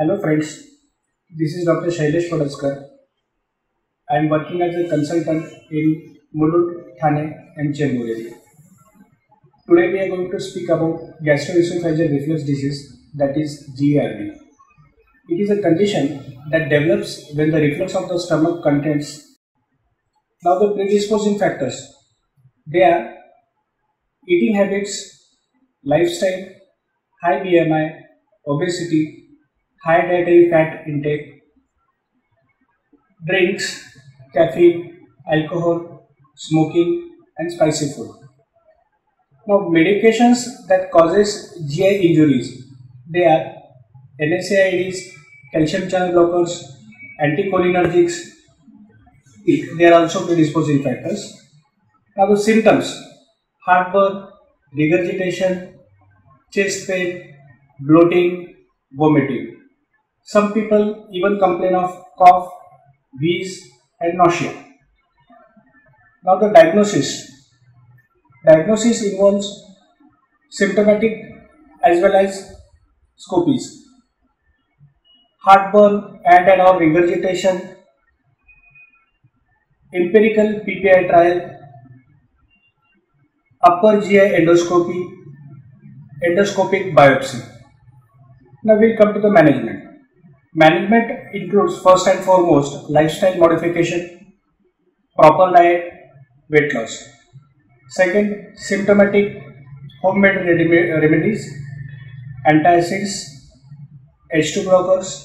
Hello friends, this is Dr. Shailesh Wadajkar. I am working as a consultant in Mulund, Thane and Chembur. Today we are going to speak about gastroesophageal reflux disease that is GERD. It is a condition that develops when the reflux of the stomach contains now the predisposing factors. They are eating habits, lifestyle, high BMI, obesity, high dietary fat intake, drinks, caffeine, alcohol, smoking and spicy food. Now medications that causes GI injuries, they are NSAIDs, calcium channel blockers, anticholinergics, they are also predisposing factors. Now the symptoms, heartburn, regurgitation, chest pain, bloating, vomiting. Some people even complain of cough, wheeze and nausea. Now the diagnosis. Diagnosis involves symptomatic as well as scopies. Heartburn and and or regurgitation, empirical PPI trial, upper GI endoscopy, endoscopic biopsy. Now we'll come to the management. Management includes first and foremost lifestyle modification, proper diet, weight loss. Second, symptomatic homemade remedies, antacids, H2 blockers,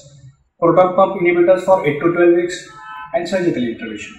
proton pump inhibitors for 8 to 12 weeks and surgical intervention.